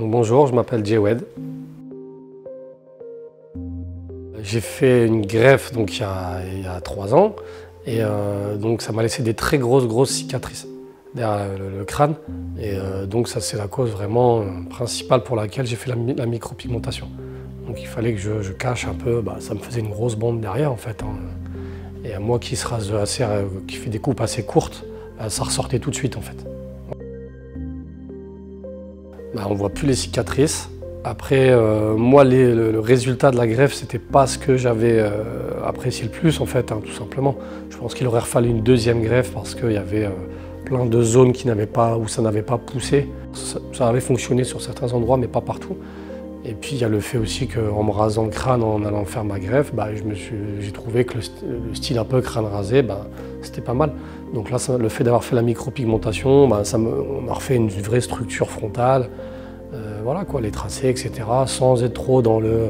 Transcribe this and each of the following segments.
Bonjour, je m'appelle Jewed. J'ai fait une greffe donc, il, y a, trois ans et euh, donc ça m'a laissé des très grosses grosses cicatrices derrière le, crâne et euh, donc ça c'est la cause vraiment euh, principale pour laquelle j'ai fait la, mi- la micropigmentation. Donc il fallait que je, cache un peu, bah, ça me faisait une grosse bande derrière en fait. hein. Et moi qui se rase assez, qui fait des coupes assez courtes, bah, ça ressortait tout de suite en fait. Bah, on voit plus les cicatrices. Après, euh, moi, le, résultat de la greffe, c'était pas ce que j'avais euh, apprécié le plus, en fait, hein, tout simplement. Je pense qu'il aurait fallu une deuxième greffe parce qu'il y avait euh, plein de zones qui pas, où ça n'avait pas poussé. Ça, avait fonctionné sur certains endroits, mais pas partout. Et puis, il y a le fait aussi qu'en me rasant le crâne, en allant faire ma greffe, bah, j'ai trouvé que le, st- le style un peu crâne rasé, bah, c'était pas mal. Donc là, le fait d'avoir fait la micropigmentation, on m'a refait une vraie structure frontale. Euh, voilà quoi, les tracés, etc. Sans être trop dans, le,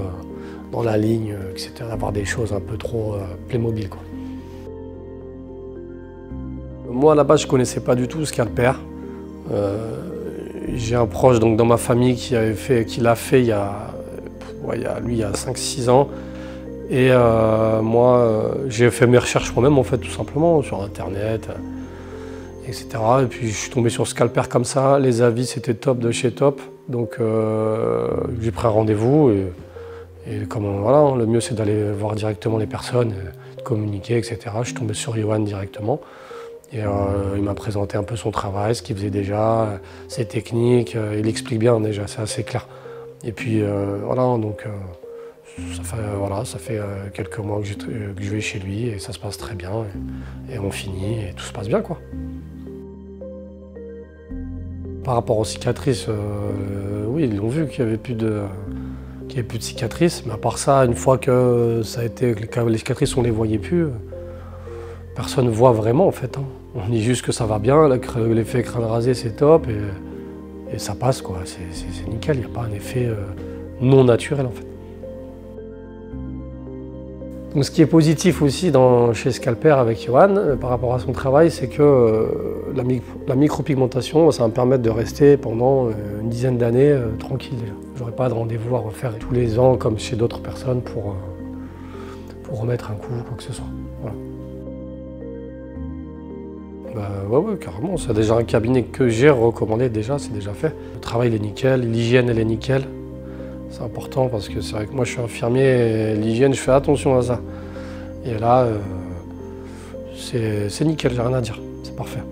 dans la ligne, euh, etc. D'avoir des choses un peu trop euh, Playmobil quoi. Moi à la base je connaissais pas du tout Scalper. Euh, J'ai un proche donc dans ma famille qui avait fait, l'a fait il y a, il a- lui il y a 5-6 ans. Et moi j'ai fait mes recherches moi-même en fait tout simplement sur internet. etc. Et puis je suis tombé sur Scalper comme ça, les avis c'était top de chez top, donc euh, j'ai pris un rendez-vous et, comme voilà, le mieux c'est d'aller voir directement les personnes, de communiquer, etc. Je suis tombé sur Johan directement et euh, il m'a présenté un peu son travail, ce qu'il faisait déjà, ses techniques, euh, il explique bien déjà, c'est assez clair. Et puis voilà, donc ça fait, voilà, ça fait quelques mois que je vais chez lui et ça se passe très bien et, et on finit et tout se passe bien quoi. Par rapport aux cicatrices, euh, oui, ils l'ont vu qu'il n'y avait plus de cicatrices, mais à part ça, une fois que ça a été les cicatrices on les voyait plus, personne ne voit vraiment en fait. hein. On dit juste que ça va bien, l'effet crâne rasé c'est top et, ça passe quoi, c'est nickel, il n'y a pas un effet euh, non naturel en fait. Donc, ce qui est positif aussi chez Scalper avec Johan euh, par rapport à son travail, c'est que euh, la, mi- la micropigmentation, ça va me permettre de rester pendant euh, une dizaine d'années tranquille. J'aurai pas de rendez-vous à refaire tous les ans comme chez d'autres personnes pour, pour remettre un coup ou quoi que ce soit. Voilà. Bah, ouais, ouais, carrément. C'est déjà un cabinet que j'ai recommandé déjà, c'est déjà fait. Le travail il est nickel, l'hygiène est nickel. C'est important parce que c'est vrai que moi je suis infirmier et l'hygiène je fais attention à ça. Et là, euh, c'est nickel, j'ai rien à dire. C'est parfait.